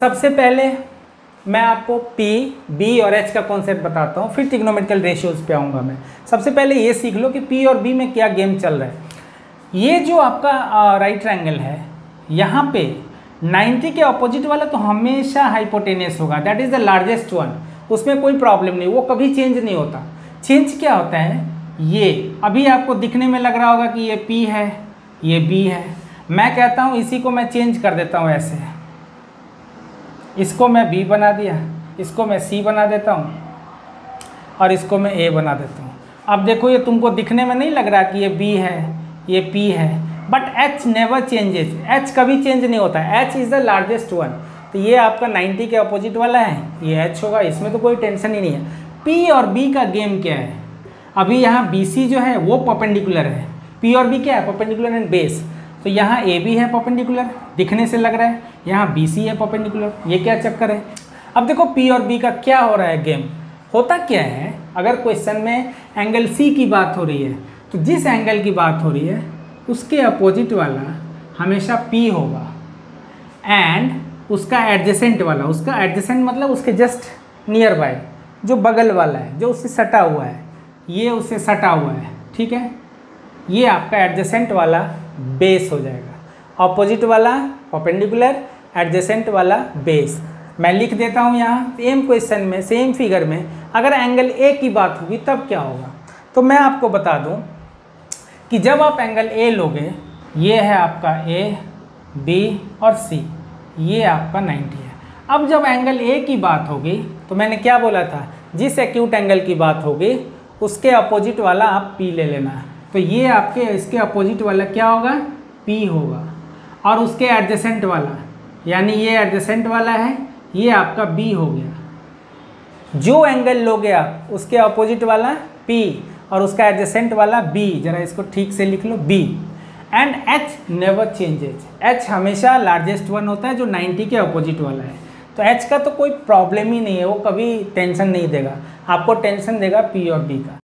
सबसे पहले मैं आपको P, B और H का कॉन्सेप्ट बताता हूँ फिर टिग्नोमेट्रिकल रेशियोज पे आऊँगा मैं। सबसे पहले ये सीख लो कि P और B में क्या गेम चल रहा है। ये जो आपका राइट ट्रायंगल है यहाँ पे 90 के अपोजिट वाला तो हमेशा हाइपोटेनियस होगा। That is the largest one उसमें कोई प्रॉब्लम नहीं वो कभी चेंज नहीं होता। चेंज क्या होता है? ये अभी आपको दिखने में लग रहा होगा कि ये P है ये B है। मैं कहता हूँ इसी को मैं चेंज कर देता हूँ ऐसे। इसको मैं बी बना दिया, इसको मैं सी बना देता हूँ और इसको मैं ए बना देता हूँ। अब देखो ये तुमको दिखने में नहीं लग रहा कि ये बी है, ये पी है but H never changes H कभी चेंज नहीं होता। H is the largest one तो ये आपका 90 के अपोजिट वाला है। ये एच होगा, इसमें तो कोई टेंशन ही नहीं है। पी और बी का गेम क्या है? अभी यहाँ बी सी जो है, वो परपेंडिकुलर है। पी और बी क्या है? परपेंडिकुलर एंड बेस तो यहाँ ए बी है परपेंडिकुलर दिखने से लग रहा है। यहाँ बी सी है परपेंडिकुलर ये क्या चक्कर है? अब देखो पी और बी का क्या हो रहा है गेम होता क्या है, अगर क्वेश्चन में एंगल सी की बात हो रही है तो जिस एंगल की बात हो रही है, उसके अपोजिट वाला हमेशा पी होगा। एंड उसका एडजेसेंट वाला, उसका एडजेसेंट मतलब उसके जस्ट नियर बाय जो बगल वाला है, जो उससे सटा हुआ है, ये उससे सटा हुआ है, ठीक है? ये आपका एडजेसेंट वाला बेस हो जाएगा। ऑपोजिट वाला परपेंडिकुलर एडजेसेंट वाला बेस मैं लिख देता हूँ यहाँ सेम क्वेश्चन में सेम फिगर में। अगर एंगल ए की बात होगी, तब क्या होगा? तो मैं आपको बता दूँ कि जब आप एंगल ए लोगे, ये है आपका ए बी और सी ये आपका 90 है। अब जब एंगल ए की बात होगी तो मैंने क्या बोला था? जिस एक्यूट एंगल की बात होगी, उसके अपोजिट वाला आप पी ले लेना। तो ये आपके, इसके अपोजिट वाला क्या होगा? पी होगा। और उसके एडजेसेंट वाला, यानी ये एडजेसेंट वाला है, ये आपका बी हो गया। जो एंगल लोगे आप, उसके अपोजिट वाला पी और उसका एडजेसेंट वाला बी जरा इसको ठीक से लिख लो B and H never changes H हमेशा लार्जेस्ट वन होता है, जो 90 के अपोजिट वाला है। तो एच का तो कोई प्रॉब्लम ही नहीं है, वो कभी टेंशन नहीं देगा। आपको टेंशन देगा पी और बी का।